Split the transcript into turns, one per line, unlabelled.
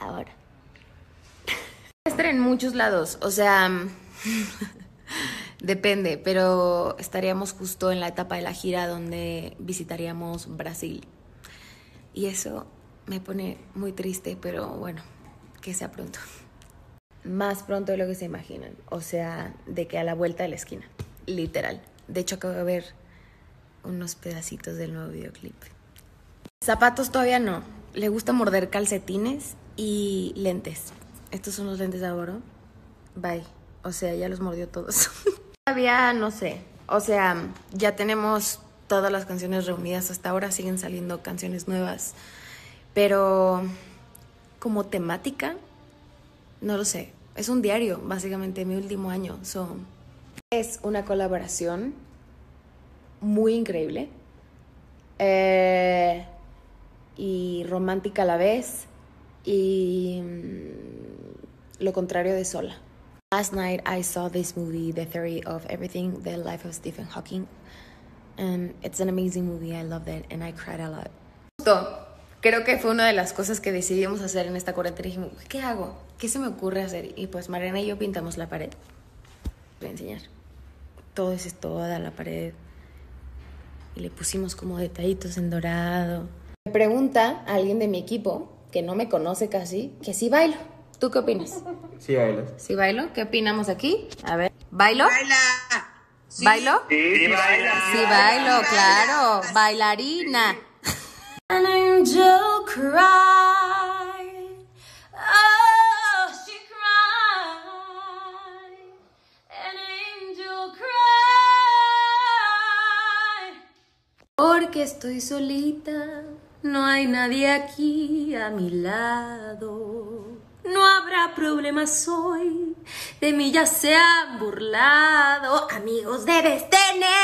ahora. Estar en muchos lados, o sea, depende, pero estaríamos justo en la etapa de la gira donde visitaríamos Brasil. Y eso me pone muy triste, pero bueno, que sea pronto. Más pronto de lo que se imaginan, o sea, de que a la vuelta de la esquina, literal. De hecho, acabo de ver unos pedacitos del nuevo videoclip. Zapatos todavía no. Le gusta morder calcetines y lentes. Estos son los lentes de oro. Bye. O sea, ya los mordió todos. todavía no sé. O sea, ya tenemos todas las canciones reunidas hasta ahora. Siguen saliendo canciones nuevas. Pero como temática, no lo sé. Es un diario, básicamente, mi último año. So, es una colaboración muy increíble eh, y romántica a la vez y mm, lo contrario de sola. Last night I saw this movie, The Theory of Everything, The Life of Stephen Hawking, and it's an amazing movie. I loved it and I cried a lot. Justo, creo que fue una de las cosas que decidimos hacer en esta cuarentena. Dijimos, ¿qué hago? ¿Qué se me ocurre hacer? Y pues Mariana y yo pintamos la pared. Voy a enseñar. Todo es toda la pared y le pusimos como detallitos en dorado. Me pregunta a alguien de mi equipo, que no me conoce casi, que si bailo. ¿Tú qué opinas?
Sí bailo.
¿Sí bailo? ¿Qué opinamos aquí? A ver, ¿bailo?
Baila.
¿Bailo?
Sí, sí baila.
Sí bailo, claro. Bailarina. An angel cried. Oh, she cried. An angel cried. Porque estoy solita, no hay nadie aquí a mi lado. No habrá problemas hoy, de mí ya se han burlado. Amigos debes tener.